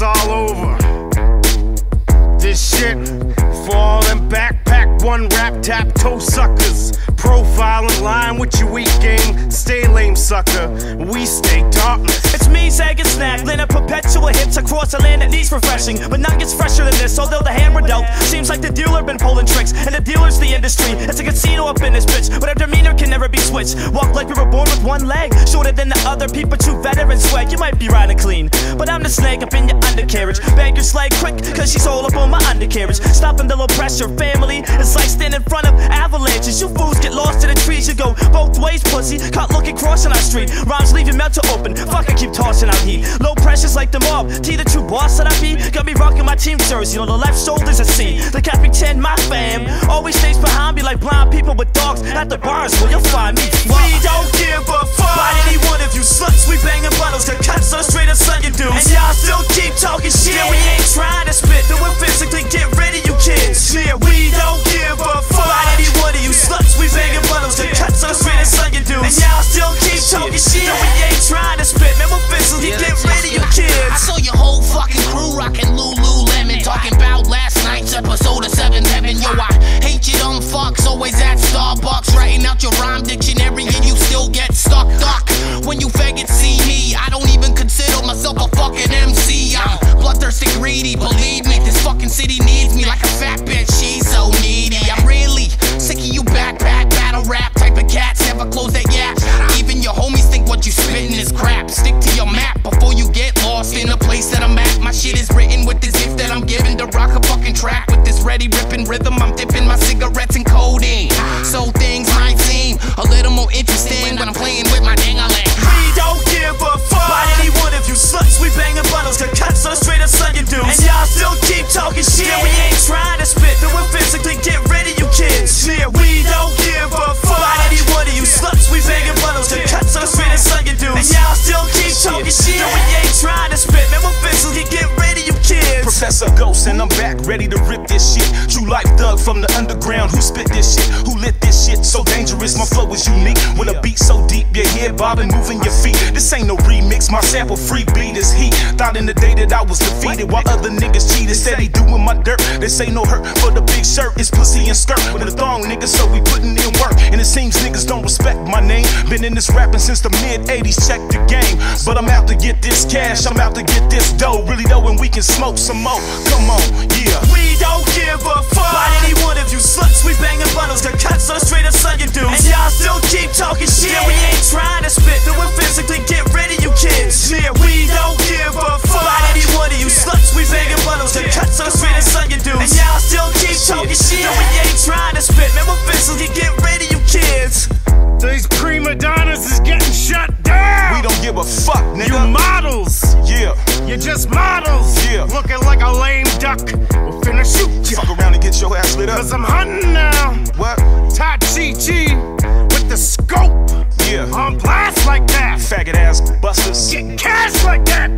all over. This shit for all them backpack one rap tap toe suckers. In line with your weak game. Stay lame, sucker. We stay darkness. It's me, Zag and Snak, a perpetual hits across a land that needs refreshing. But none gets fresher than this, although the hammer dealt. Seems like the dealer been pulling tricks, and the dealer's the industry. It's a casino up in this bitch, but our demeanor can never be switched. Walk like we were born with one leg, shorter than the other people, true veteran swag. You might be riding clean, but I'm the snake up in your undercarriage. Bag your slag quick, cause she's all up on my undercarriage. Stopping the low pressure family, it's like standing in front of avalanches. You fools get lost in the trees, you go both ways, pussy. Caught looking crossing our street, rhymes leave your mouth to open. Fuck, I keep tossing out heat. Low pressures like the mob. T, the true boss that I be. Got me rocking my team jersey on the left shoulder's I C. The Captain 10, my fam. Always stays behind me like blind people with dogs. At the bars where you'll find me. We don't give a out your rhyme dictionary, and you still get stuck. Duck. When you faggots see me, I don't even consider myself a fucking MC. I'm bloodthirsty, greedy. Believe me, this fucking city needs me like a fat bitch. She's so needy. I'm really sick of you backpack, battle rap type of cats. Never close that gap. Even your homies think what you spitting is crap. Stick to your map before you get lost in the place that I'm at. My shit is written with this gift that I'm giving to rock a fucking track with this ready ripping rhythm. I'm dipping my cigarettes in codeine. So a Ghost, and I'm back, ready to rip this shit. True life thug from the underground, who spit this shit, who lit this shit. So dangerous, my flow is unique. With a beat so deep, your head bobbing, moving your feet. This ain't no remix, my sample free beat is heat. Thought in the day that I was defeated, while other niggas cheated. Said he doing my dirt, they say no hurt for the big shirt. It's pussy and skirt with a thong, nigga, so we putting in work. And it seems niggas don't respect my name. Been in this rapping since the mid 80s, check the game. But I'm out to get this cash, I'm out to get this dough. Really though, and we can smoke some more. Come on, yeah. We don't give a fuck about any one of you sluts. We banging bottles to cut so straight up son you dudes. And y'all still keep talking shit. Yeah, we ain't trying to fuck, nigga. You models. Yeah. You're just models. Yeah. Looking like a lame duck. We're finna shoot you. Fuck around and get your ass lit up. Cause I'm hunting now. What? Tachichi with the scope. Yeah. On blast like that. Faggot ass busters. Get cash like that.